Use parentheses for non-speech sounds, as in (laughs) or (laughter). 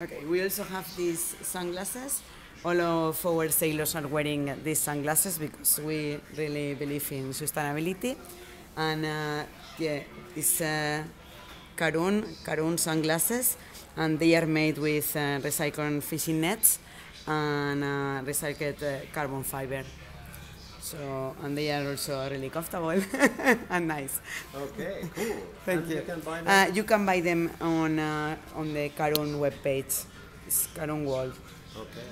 Okay, we also have these sunglasses. All of our sailors are wearing these sunglasses because we really believe in sustainability. And uh, yeah, it's uh, Karun, sunglasses, and they are made with uh, recycled fishing nets and uh, recycled uh, carbon fiber. So, and they are also really comfortable (laughs) and nice. Okay, (laughs) cool. Thank and you. You can buy them. Uh, you can buy them on uh, on the Karun webpage. It's Karun World. okay.